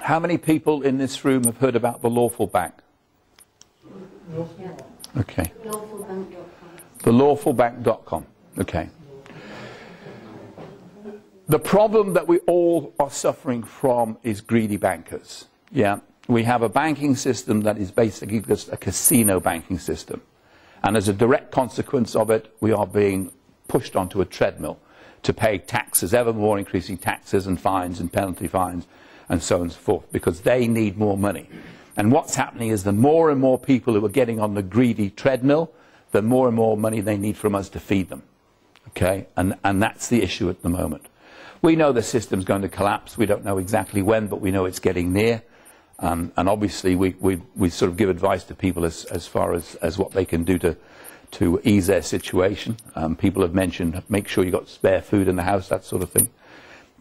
How many people in this room have heard about the lawful bank? Okay. Lawfulbank.com. thelawfulbank.com. Okay. The problem that we all are suffering from is greedy bankers. Yeah. We have a banking system that is basically just a casino banking system. And as a direct consequence of it, we are being pushed onto a treadmill to pay taxes, ever more increasing taxes and fines and penalty fines and so on and so forth, because they need more money. And what's happening is the more and more people who are getting on the greedy treadmill, the more and more money they need from us to feed them. Okay? And, and that's the issue at the moment. We know the system's going to collapse. We don't know exactly when, but we know it's getting near. Um, and obviously, we, we, we sort of give advice to people as, as far as, as what they can do to, to ease their situation. Um, people have mentioned make sure you've got spare food in the house, that sort of thing.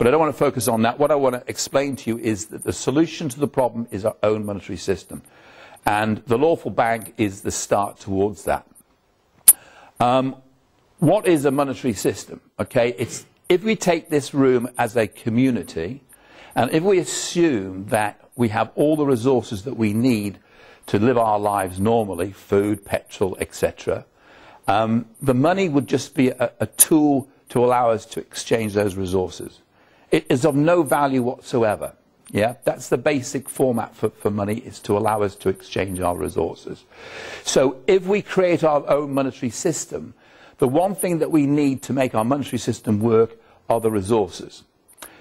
But I don't want to focus on that. What I want to explain to you is that the solution to the problem is our own monetary system. And the lawful bank is the start towards that. Um, what is a monetary system? Okay, it's if we take this room as a community, and if we assume that we have all the resources that we need to live our lives normally, food, petrol, etc., um, the money would just be a, a tool to allow us to exchange those resources. It is of no value whatsoever. Yeah, that's the basic format for, for money is to allow us to exchange our resources. So if we create our own monetary system, the one thing that we need to make our monetary system work are the resources.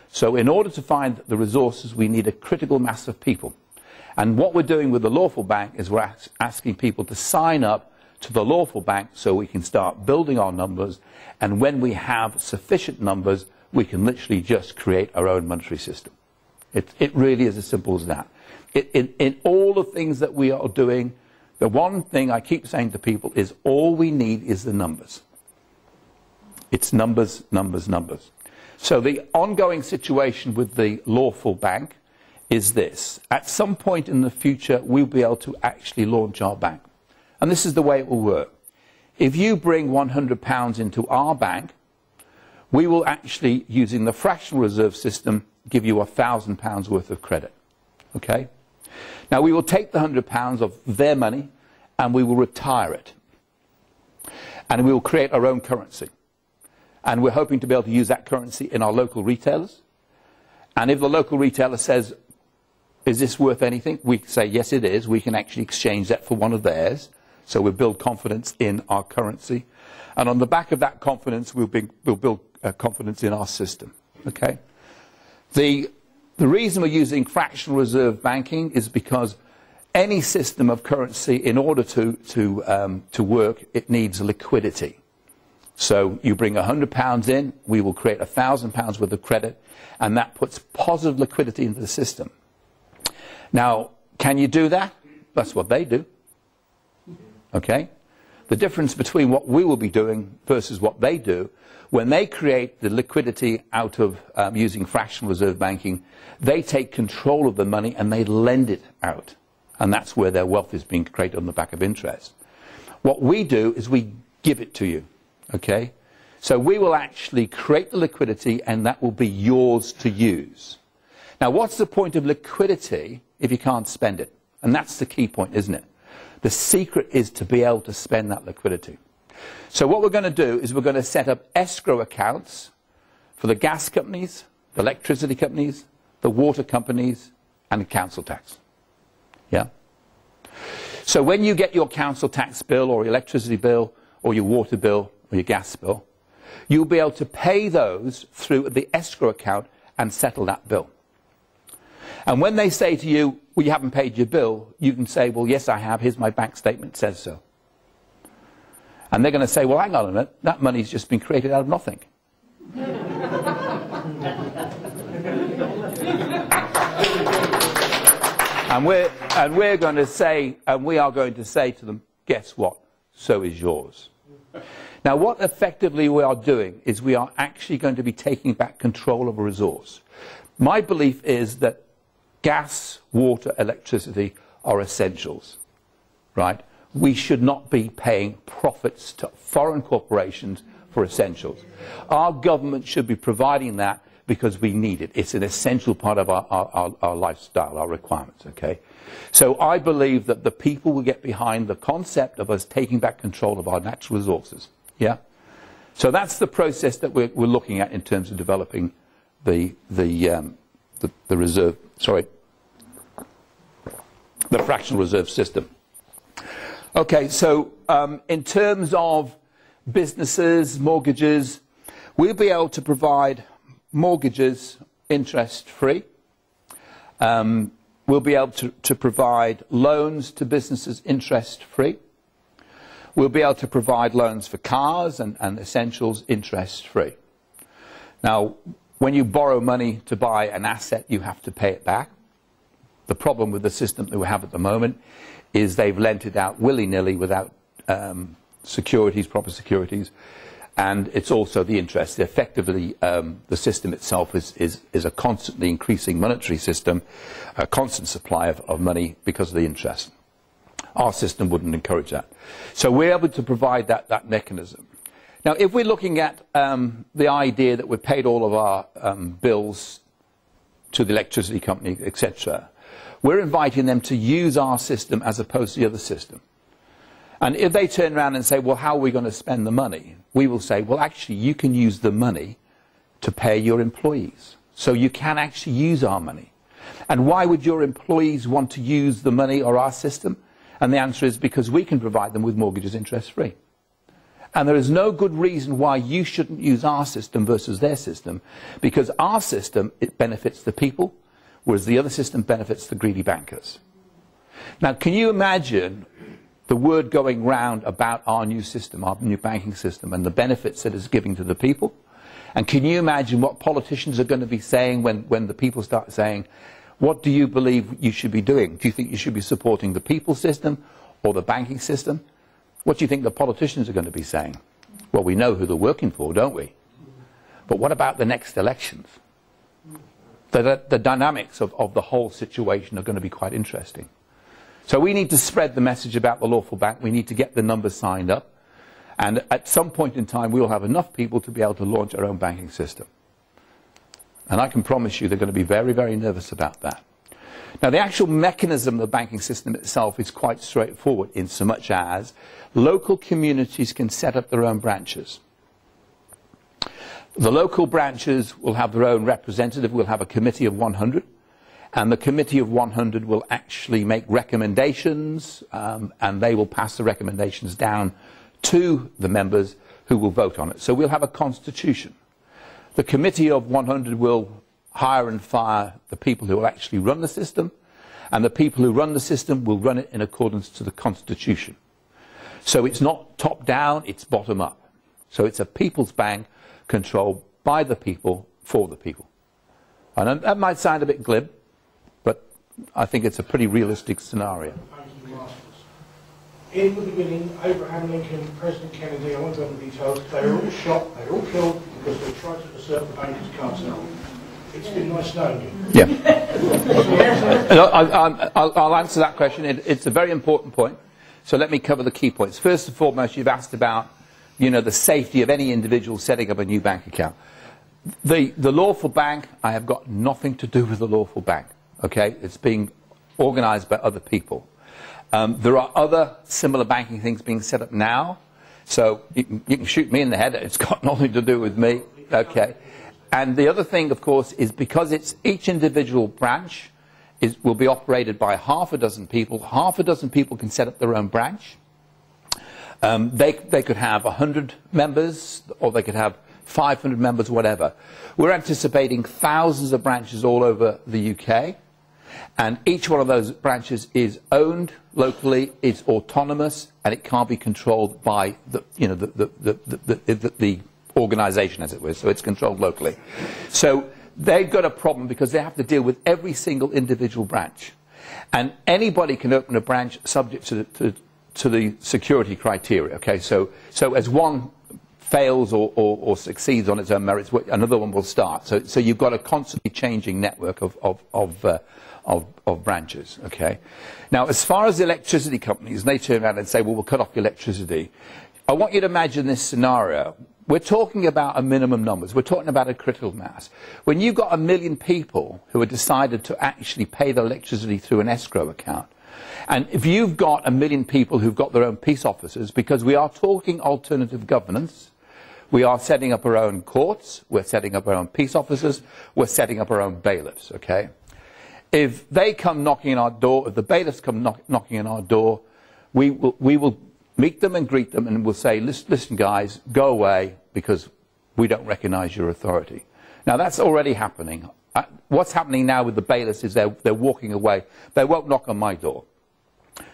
So in order to find the resources, we need a critical mass of people. And what we're doing with the lawful bank is we're as- asking people to sign up to the lawful bank so we can start building our numbers. And when we have sufficient numbers, we can literally just create our own monetary system. It, it really is as simple as that. It, in, in all the things that we are doing, the one thing I keep saying to people is all we need is the numbers. It's numbers, numbers, numbers. So the ongoing situation with the lawful bank is this. At some point in the future, we'll be able to actually launch our bank. And this is the way it will work. If you bring £100 into our bank, we will actually, using the fractional reserve system, give you £1,000 worth of credit. Okay? Now, we will take the £100 of their money and we will retire it. And we will create our own currency. And we're hoping to be able to use that currency in our local retailers. And if the local retailer says, is this worth anything? We say, yes, it is. We can actually exchange that for one of theirs. So we build confidence in our currency. And on the back of that confidence, we'll, be, we'll build uh, confidence in our system. Okay? The, the reason we're using fractional reserve banking is because any system of currency, in order to, to, um, to work, it needs liquidity. So you bring £100 in, we will create £1,000 worth of credit, and that puts positive liquidity into the system. Now, can you do that? That's what they do. Okay? The difference between what we will be doing versus what they do, when they create the liquidity out of um, using fractional reserve banking, they take control of the money and they lend it out. And that's where their wealth is being created on the back of interest. What we do is we give it to you. Okay? So we will actually create the liquidity and that will be yours to use. Now, what's the point of liquidity if you can't spend it? And that's the key point, isn't it? The secret is to be able to spend that liquidity. So what we're going to do is we're going to set up escrow accounts for the gas companies, the electricity companies, the water companies, and the council tax. Yeah? So when you get your council tax bill or your electricity bill or your water bill or your gas bill, you'll be able to pay those through the escrow account and settle that bill. And when they say to you, well, you haven't paid your bill, you can say, well, yes, I have. Here's my bank statement says so. And they're going to say, well, hang on a minute. That money's just been created out of nothing. and, we're, and we're going to say, and we are going to say to them, guess what? So is yours. Now, what effectively we are doing is we are actually going to be taking back control of a resource. My belief is that gas, water, electricity are essentials, right? We should not be paying profits to foreign corporations for essentials. Our government should be providing that because we need it. It's an essential part of our, our, our, our lifestyle, our requirements, okay? So I believe that the people will get behind the concept of us taking back control of our natural resources, yeah? So that's the process that we're, we're looking at in terms of developing the, the, um, the, the reserve, sorry, the fractional reserve system. Okay, so um, in terms of businesses, mortgages, we'll be able to provide mortgages interest free. Um, we'll be able to, to provide loans to businesses interest free. We'll be able to provide loans for cars and, and essentials interest free. Now, when you borrow money to buy an asset, you have to pay it back. The problem with the system that we have at the moment is they've lent it out willy-nilly without um, securities, proper securities, and it's also the interest. Effectively, um, the system itself is, is, is, a constantly increasing monetary system, a constant supply of, of, money because of the interest. Our system wouldn't encourage that. So we're able to provide that, that mechanism. Now, if we're looking at um, the idea that we've paid all of our um, bills to the electricity company, etc., we're inviting them to use our system as opposed to the other system. And if they turn around and say, well, how are we going to spend the money? We will say, well, actually, you can use the money to pay your employees. So you can actually use our money. And why would your employees want to use the money or our system? And the answer is because we can provide them with mortgages interest free. And there is no good reason why you shouldn't use our system versus their system, because our system, it benefits the people, whereas the other system benefits the greedy bankers. Now, can you imagine the word going round about our new system, our new banking system, and the benefits that it's giving to the people? And can you imagine what politicians are going to be saying when, when the people start saying, what do you believe you should be doing? Do you think you should be supporting the people system or the banking system? What do you think the politicians are going to be saying? Well, we know who they're working for, don't we? But what about the next elections? The, the dynamics of, of the whole situation are going to be quite interesting. So we need to spread the message about the lawful bank. We need to get the numbers signed up. And at some point in time, we'll have enough people to be able to launch our own banking system. And I can promise you they're going to be very, very nervous about that. Now, the actual mechanism of the banking system itself is quite straightforward in so much as local communities can set up their own branches. The local branches will have their own representative. We'll have a committee of 100. And the committee of 100 will actually make recommendations, um, and they will pass the recommendations down to the members who will vote on it. So we'll have a constitution. The committee of 100 will hire and fire the people who will actually run the system, and the people who run the system will run it in accordance to the constitution. So it's not top down, it's bottom up. So it's a people's bank controlled by the people for the people. And that might sound a bit glib, but I think it's a pretty realistic scenario. In the beginning, Abraham Lincoln, President Kennedy, I won't go into details, they were all shot, they were all killed because they tried to usurp the banker's castle. It's been nice knowing you. Yeah. I'll, I'll, answer that question. It, it's a very important point. So let me cover the key points. First and foremost, you've asked about, you know, the safety of any individual setting up a new bank account. The, the lawful bank, I have got nothing to do with the lawful bank. Okay, it's being organised by other people. Um, there are other similar banking things being set up now. So you can, you can shoot me in the head. It's got nothing to do with me. Okay. And the other thing, of course, is because it's each individual branch is, will be operated by half a dozen people. Half a dozen people can set up their own branch. Um, they, they could have 100 members, or they could have 500 members, whatever. We're anticipating thousands of branches all over the UK. And each one of those branches is owned locally, it's autonomous, and it can't be controlled by the, you know, the, the, the, the, the organisation, as it were. So it's controlled locally. So they've got a problem because they have to deal with every single individual branch. And anybody can open a branch subject to the, to, to the security criteria. Okay, so, so as one fails or, or, or, succeeds on its own merits, another one will start. So, so you've got a constantly changing network of, of, of, uh, of, of branches. Okay. Now, as far as the electricity companies, they turn around and say, well, we'll cut off electricity. I want you to imagine this scenario we're talking about a minimum numbers. We're talking about a critical mass. When you've got a million people who have decided to actually pay their electricity through an escrow account, and if you've got a million people who've got their own peace officers, because we are talking alternative governance, we are setting up our own courts, we're setting up our own peace officers, we're setting up our own bailiffs, okay? If they come knocking on our door, if the bailiffs come knock, knocking on our door, we will, we will meet them and greet them and we'll say, listen, listen guys, go away because we don't recognize your authority. Now that's already happening. Uh, what's happening now with the bailiffs is they're, they're walking away. They won't knock on my door.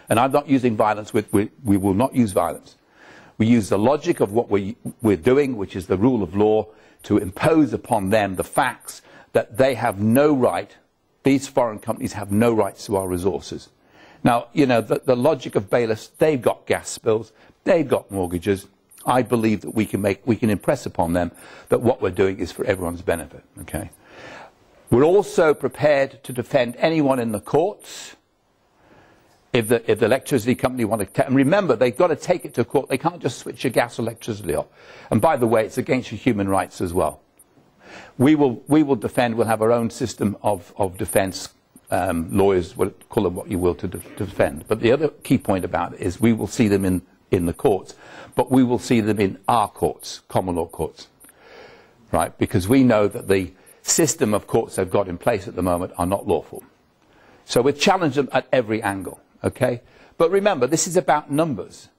And I'm not using violence. With, we, we will not use violence. We use the logic of what we, we're doing, which is the rule of law, to impose upon them the facts that they have no right, these foreign companies have no rights to our resources. Now, you know, the, the logic of bailiffs, they've got gas spills, they've got mortgages. I believe that we can, make, we can impress upon them that what we're doing is for everyone's benefit. Okay? We're also prepared to defend anyone in the courts if the, if the electricity company want to, and remember, they've got to take it to court. They can't just switch your gas electricity off. And by the way, it's against your human rights as well. We will, we will defend, we'll have our own system of, of defense. Um, lawyers, will call them what you will, to, de to defend. But the other key point about it is we will see them in, in the courts, but we will see them in our courts, common law courts. Right? Because we know that the system of courts they've got in place at the moment are not lawful. So we challenge them at every angle. Okay? But remember, this is about numbers.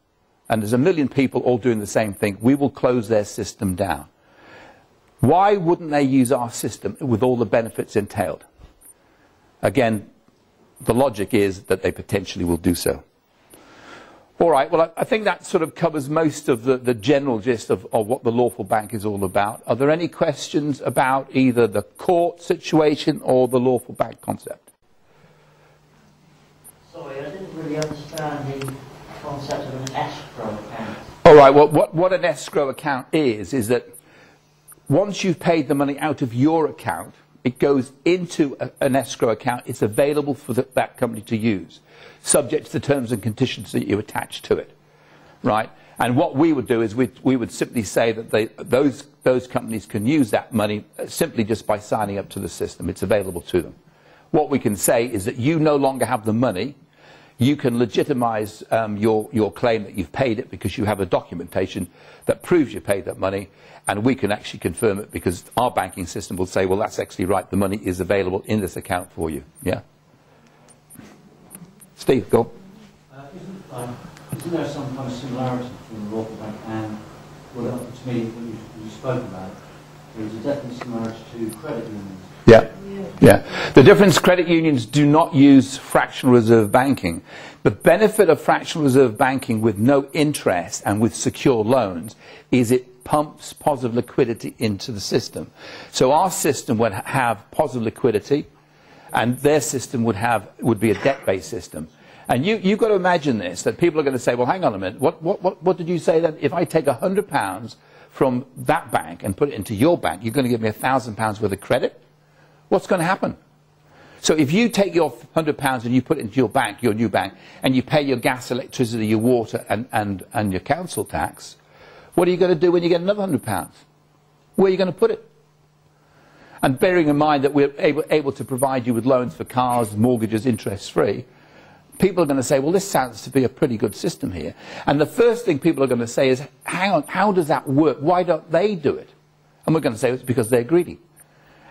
And there's a million people all doing the same thing. We will close their system down. Why wouldn't they use our system with all the benefits entailed? Again, the logic is that they potentially will do so. All right, well, I, I think that sort of covers most of the, the general gist of, of what the lawful bank is all about. Are there any questions about either the court situation or the lawful bank concept? Sorry, I didn't really understand the concept of an escrow account. All right, well, what, what an escrow account is, is that once you've paid the money out of your account, it goes into a, an escrow account. It's available for the, that company to use, subject to the terms and conditions that you attach to it, right? And what we would do is we, we would simply say that they, those, those companies can use that money uh, simply just by signing up to the system. It's available to them. What we can say is that you no longer have the money. You can legitimize um, your, your claim that you've paid it because you have a documentation that proves you paid that money, and we can actually confirm it because our banking system will say, well, that's actually right. The money is available in this account for you. Yeah? Steve, go. Uh, isn't, um, isn't there some kind of similarity between the local bank and, well, to me, what you, spoke about? There is a definite similarity to credit unions. Yeah. Yeah. The difference credit unions do not use fractional reserve banking. The benefit of fractional reserve banking with no interest and with secure loans is it pumps positive liquidity into the system. So our system would have positive liquidity and their system would have would be a debt-based system. And you, you've got to imagine this, that people are going to say, well, hang on a minute, what, what, what, what did you say then? If I take £100 from that bank and put it into your bank, you're going to give me £1,000 worth of credit? What's going to happen? So if you take your £100 and you put it into your bank, your new bank, and you pay your gas, electricity, your water, and, and, and your council tax, what are you going to do when you get another £100? Where are you going to put it? And bearing in mind that we're able, able to provide you with loans for cars, mortgages, interest-free, people are going to say, well, this sounds to be a pretty good system here. And the first thing people are going to say is, on, how does that work? Why don't they do it? And we're going to say it's because they're greedy.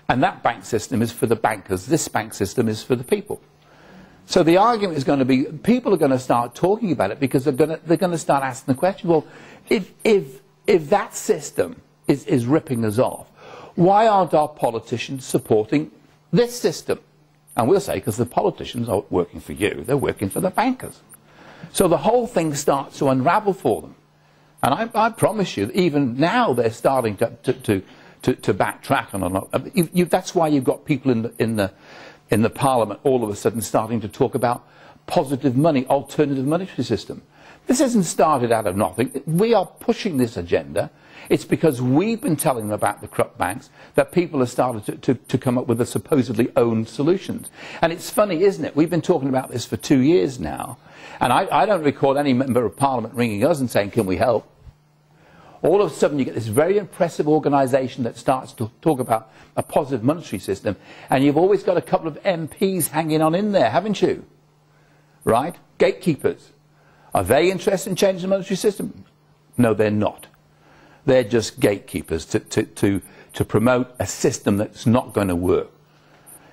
And that bank system is for the bankers. This bank system is for the people. So the argument is going to be, people are going to start talking about it because they're going to, they're going to start asking the question, well, if, if, if that system is, is ripping us off, why aren't our politicians supporting this system? And we'll say, because the politicians aren't working for you, they're working for the bankers. So the whole thing starts to unravel for them. And I, I promise you, even now they're starting to, to, to to, to backtrack on a lot. Uh, you, you, that's why you've got people in the, in, the, in the Parliament all of a sudden starting to talk about positive money, alternative monetary system. This isn't started out of nothing. We are pushing this agenda. It's because we've been telling them about the corrupt banks that people have started to, to, to come up with the supposedly owned solutions. And it's funny, isn't it? We've been talking about this for two years now. And I, I don't recall any member of parliament ringing us and saying, can we help? All of a sudden you get this very impressive organization that starts to talk about a positive monetary system, and you've always got a couple of MPs hanging on in there, haven't you? Right? Gatekeepers. Are they interested in changing the monetary system? No, they're not. They're just gatekeepers to, to, to, to promote a system that's not going to work.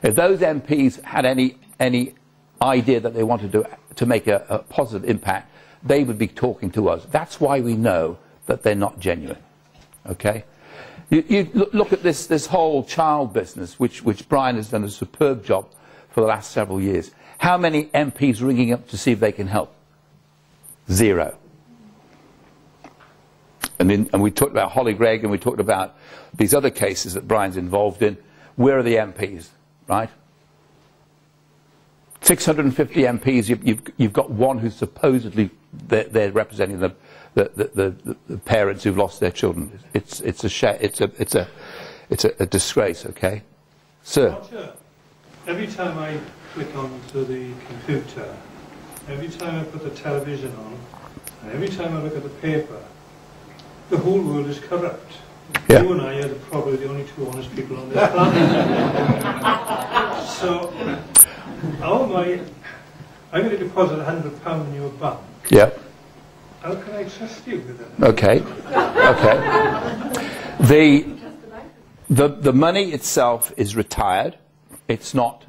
If those MPs had any, any idea that they wanted to, to make a, a positive impact, they would be talking to us. That's why we know that they're not genuine. Okay? You, you look- at this, this whole child business, which, which Brian has done a superb job for the last several years. How many MPs ringing up to see if they can help? Zero. And, in, and we talked about Hollie Greig and we talked about these other cases that Brian's involved in. Where are the MPs, right? 650 MPs, you've, you've, you've got one who's supposedly they're, they're representing the, the, the, the, the parents who've lost their children. It's, it's, a, sha- it's, a, it's, a, it's a, a disgrace, okay? Sir? Roger, every time I click onto the computer, every time I put the television on, and every time I look at the paper, the whole world is corrupt. Yeah. You and I are the, probably the only two honest people on this planet. so, oh am I? I'm going to deposit £100 in your bank. Yeah. How can I trust you with it? Okay. Okay. The, the, the money itself is retired. It's not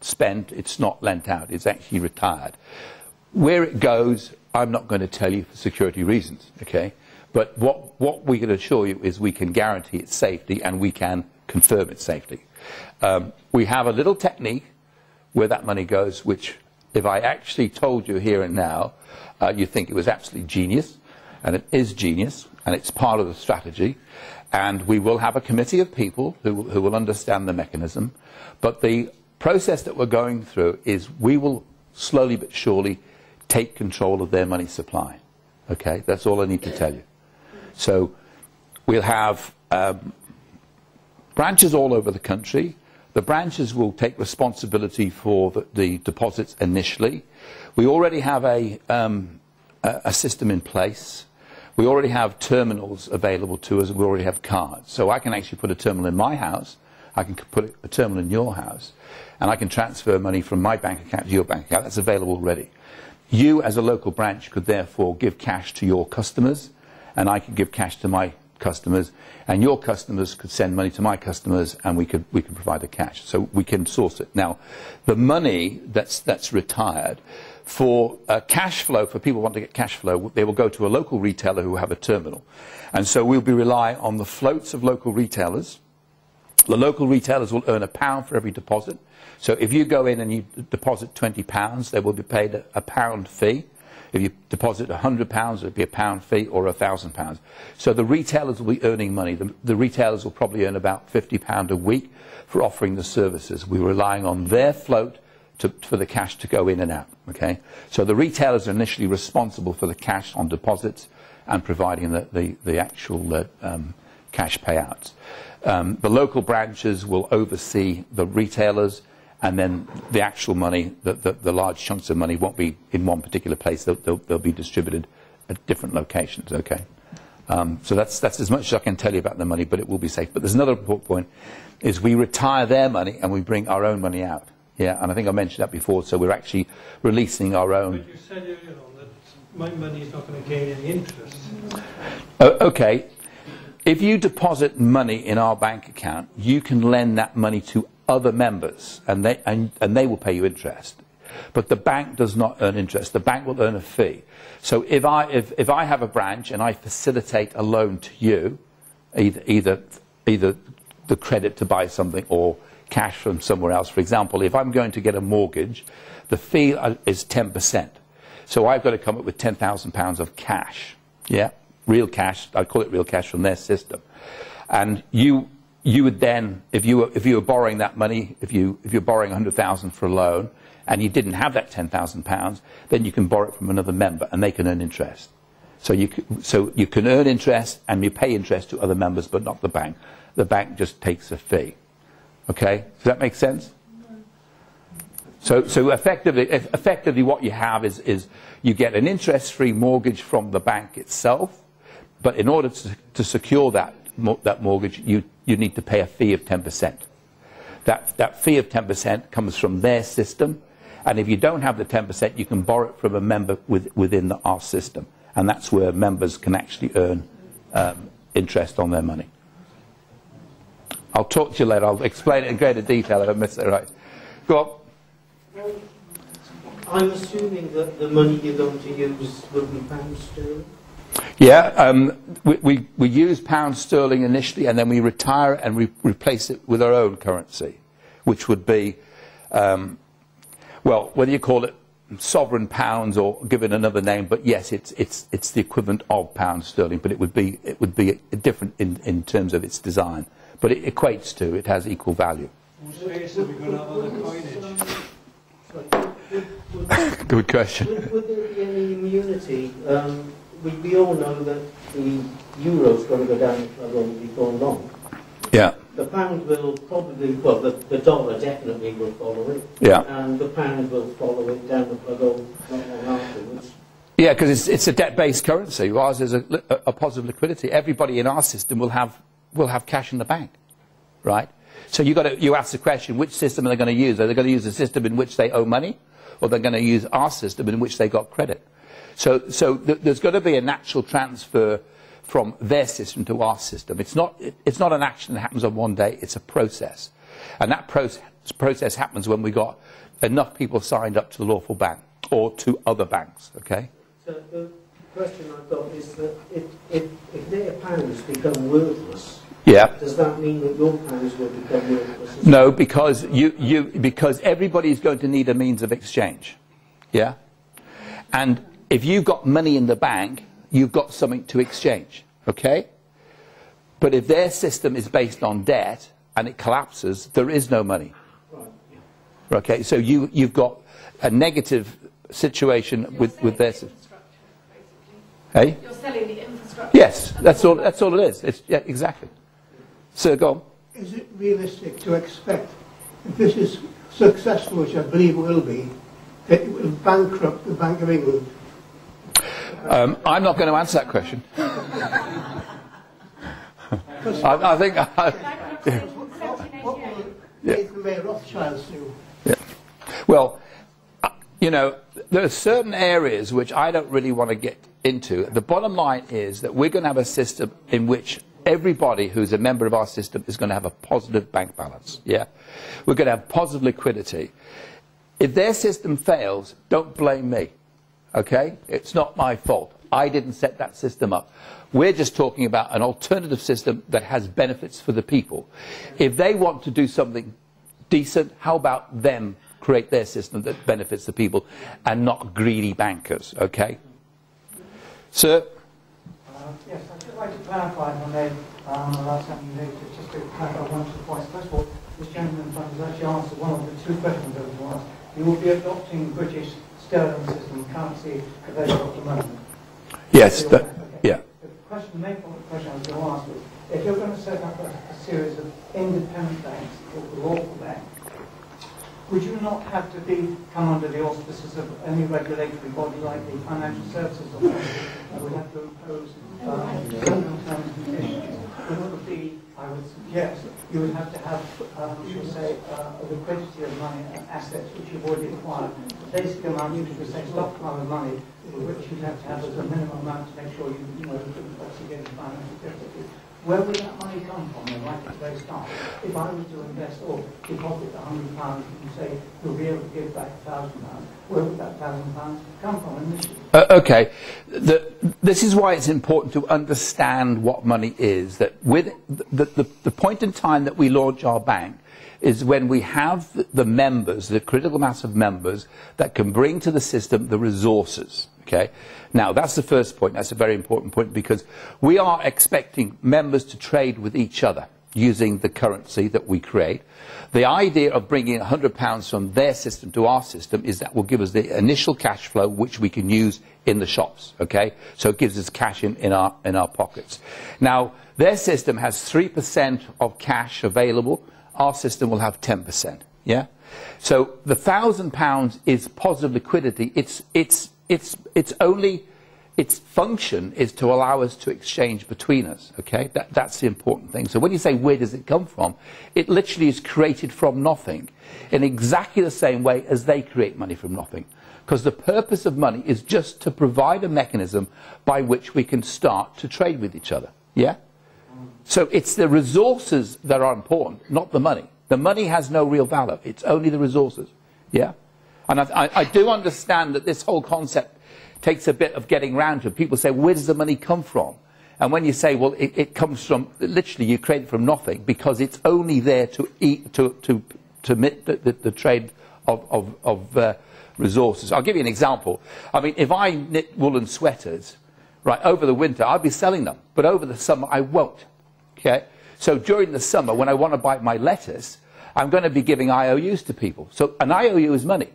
spent. It's not lent out. It's actually retired. Where it goes, I'm not going to tell you for security reasons. Okay. But what, what we can assure you is we can guarantee its safety and we can confirm its safety. Um, we have a little technique where that money goes, which, if I actually told you here and now, uh, you think it was absolutely genius, and it is genius, and it's part of the strategy. And we will have a committee of people who, who will understand the mechanism. But the process that we're going through is we will slowly but surely take control of their money supply. Okay, that's all I need to tell you. So we'll have um, branches all over the country. The branches will take responsibility for the, the deposits initially. We already have a, um, a, a system in place. We already have terminals available to us, we already have cards. So I can actually put a terminal in my house. I can put a terminal in your house, and I can transfer money from my bank account to your bank account. That's available already. You, as a local branch, could therefore give cash to your customers, and I could give cash to my customers, and your customers could send money to my customers, and we could we could provide the cash. So we can source it. Now, the money that's that's retired for uh, cash flow for people want to get cash flow, they will go to a local retailer who have a terminal, and so we'll be relying on the floats of local retailers. The local retailers will earn a pound for every deposit. So if you go in and you deposit 20 pounds, they will be paid a, a pound fee. If you deposit 100 pounds, it will be a pound fee or a thousand pounds. So the retailers will be earning money. The, the retailers will probably earn about 50 pound a week for offering the services. We're relying on their float to, for the cash to go in and out. Okay. So the retailers are initially responsible for the cash on deposits and providing the, the, the actual uh, um, cash payouts. Um, the local branches will oversee the retailers, and then the actual money, the, the, the large chunks of money, won't be in one particular place. They'll, they'll, they'll be distributed at different locations. Okay. Um, so that's that's as much as I can tell you about the money, but it will be safe. But there's another important point: is we retire their money and we bring our own money out. Yeah, and I think I mentioned that before. So we're actually releasing our own. But you said earlier on that my money is not going to gain any interest. Oh, okay. If you deposit money in our bank account, you can lend that money to other members, and they, and, and they will pay you interest. But the bank does not earn interest. The bank will earn a fee. So if I, if, if I have a branch and I facilitate a loan to you, either, either, either the credit to buy something or cash from somewhere else, for example, if I'm going to get a mortgage, the fee uh, is 10%. So I've got to come up with £10,000 of cash. Yeah, real cash. I call it real cash from their system. And you, you would then, if you were, if you were borrowing that money, if you, if you're borrowing 100,000 for a loan, and you didn't have that 10,000 pounds, then you can borrow it from another member, and they can earn interest. So you, c- so you can earn interest, and you pay interest to other members, but not the bank. The bank just takes a fee. Okay? Does that make sense? So, so effectively, eff- effectively, what you have is, is you get an interest-free mortgage from the bank itself. But in order to, to secure that, that mortgage, you, you need to pay a fee of 10%. That, that fee of 10% comes from their system, and if you don't have the 10%, you can borrow it from a member with, within the, our system, and that's where members can actually earn um, interest on their money. I'll talk to you later. I'll explain it in greater detail if I miss it right. Go on. I'm assuming that the money you're going to use will be pounds sterling. Yeah, um, we, we, we use pound sterling initially, and then we retire it and re- replace it with our own currency, which would be, um, well, whether you call it sovereign pounds or give it another name, but yes, it's, it's, it's the equivalent of pound sterling, but it would be, it would be different in, in terms of its design. But it equates to, it has equal value. What space have we got out of the coinage? Sorry, would, would, Good question. would, would there be any immunity? Um, we, we all know that the euro's going to go down the plug on before long. Yeah, The pound will probably, well, the, the dollar definitely will follow it. yeah. And the pound will follow it down the plug not long afterwards. Yeah, because it's, it's a debt-based currency. Ours is a, a, a positive liquidity. Everybody in our system will have, will have cash in the bank, right? So you, got to, you ask the question, which system are they going to use? Are they going to use the system in which they owe money, or they're going to use our system in which they got credit? So, so th- there's got to be a natural transfer from their system to our system. It's not, it, it's not an action that happens on one day, it's a process. And that process, process happens when we got enough people signed up to the lawful bank or to other banks, okay? So the question I've got is that if, if, if their pounds become worthless, Yeah. does that mean that your pounds will become worthless? No, because you, you because everybody is going to need a means of exchange. Yeah? And if you've got money in the bank, you've got something to exchange. Okay? But if their system is based on debt and it collapses, there is no money. Right. Okay, so you, you've got a negative situation with, with their system. Hey? Eh? You're selling the infrastructure. Yes, that's all, that's all it is. It's, yeah, exactly. So go on. Is it realistic to expect, if this is successful, which I believe it will be, that it will bankrupt the Bank of England? Um, I'm not going to answer that question. I, I think. I, What will Nathan Rothschilds do? well, uh, you know, there are certain areas which I don't really want to get into. The bottom line is that we're going to have a system in which everybody who's a member of our system is going to have a positive bank balance. Yeah, we're going to have positive liquidity. If their system fails, don't blame me. Okay? It's not my fault. I didn't set that system up. We're just talking about an alternative system that has benefits for the people. If they want to do something decent, how about them create their system that benefits the people and not greedy bankers? Okay? Sir? Uh, Yes, I'd just like to clarify, if I may, um, about something later, just to clarify one or two points. First of all, this gentleman has actually answered one of the two questions I was to. You will be adopting British sterling system currency available at the moment? Yes. Okay. Yeah. The question, the main point the question I was going to ask was, if you're going to set up a, a series of independent banks called the lawful bank, would you not have to be come under the auspices of any regulatory body like the Financial Services Authority? And would have to impose uh, certain terms and conditions, would be, I would suggest, you would have to have, um, shall say, uh, a liquidity of money and assets which you've already acquired. The basic amount, you could say, stockpile of money, which you'd have to have as a minimum amount to make sure you, you know, obviously get financial difficulties. Where would that money come from, right at the very start? If I was to invest or deposit hundred pounds and say you'll be able to give back thousand pounds, where would that thousand pounds come from initially? Uh, okay. The, this is why it's important to understand what money is. That with the, the, the point in time that we launch our bank is when we have the members, the critical mass of members that can bring to the system the resources. Okay. Now that's the first point. That's a very important point because we are expecting members to trade with each other using the currency that we create. The idea of bringing £100 from their system to our system is that will give us the initial cash flow which we can use in the shops, okay? So it gives us cash in, in, our, in our pockets. Now, their system has 3% of cash available. Our system will have 10%, yeah? So the £1,000 is positive liquidity. It's, it's, it's, it's only its function is to allow us to exchange between us. Okay, that, that's the important thing. So when you say where does it come from, it literally is created from nothing, in exactly the same way as they create money from nothing. Because the purpose of money is just to provide a mechanism by which we can start to trade with each other. Yeah. So it's the resources that are important, not the money. The money has no real value. It's only the resources. Yeah. And I, I, I do understand that this whole concept takes a bit of getting round to. People say, where does the money come from? And when you say, well, it, it comes from, literally, you create it from nothing because it's only there to eat, to, to, to meet the, the, the trade of, of, of uh, resources. I'll give you an example. I mean, if I knit woolen sweaters, right, over the winter, I'll be selling them. But over the summer, I won't. Okay? So during the summer, when I want to buy my lettuce, I'm going to be giving IOUs to people. So an IOU is money.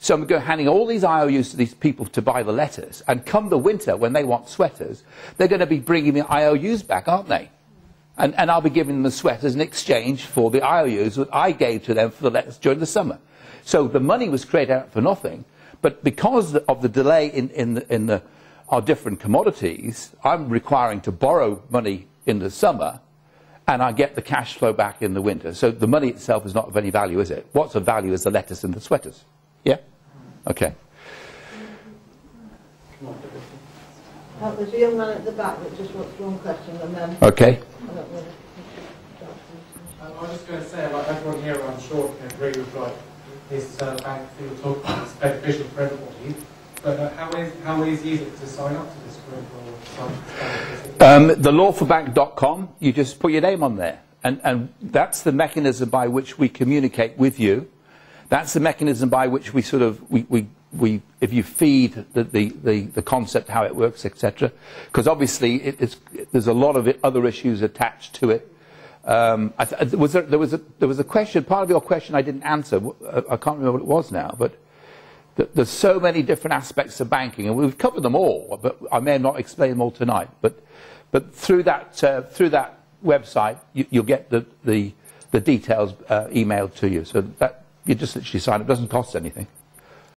So I'm going to handing all these IOUs to these people to buy the letters. And come the winter, when they want sweaters, they're going to be bringing me IOUs back, aren't they? And, and I'll be giving them the sweaters in exchange for the IOUs that I gave to them for the letters during the summer. So the money was created out for nothing. But because of the delay in, in, the, in the, our different commodities, I'm requiring to borrow money in the summer and I get the cash flow back in the winter. So the money itself is not of any value, is it? What's of value is the lettuce and the sweaters. Yeah? Okay. Uh, there's a young man at the back that just wants one question and then... Okay. I don't know. Um, I was just going to say, like everyone here, I'm sure can agree with like this uh, bank that you're talking about. It's beneficial for everybody. But how, easy is it to sign up to this group Um, you just put your name on there. And, and that's the mechanism by which we communicate with you. That's the mechanism by which we sort of, we, we, we if you feed the, the, the, the concept, how it works, etc. Because obviously it, it's, there's a lot of it, other issues attached to it. Um, I th- was there, there, was a, there was a question, part of your question I didn't answer. Uh, I can't remember what it was now, but there's so many different aspects of banking, and we've covered them all, but I may not explain them all tonight. But, but through, that, uh, through that website, you, you'll get the, the, the details uh, emailed to you. So that, you just literally sign up. It doesn't cost anything.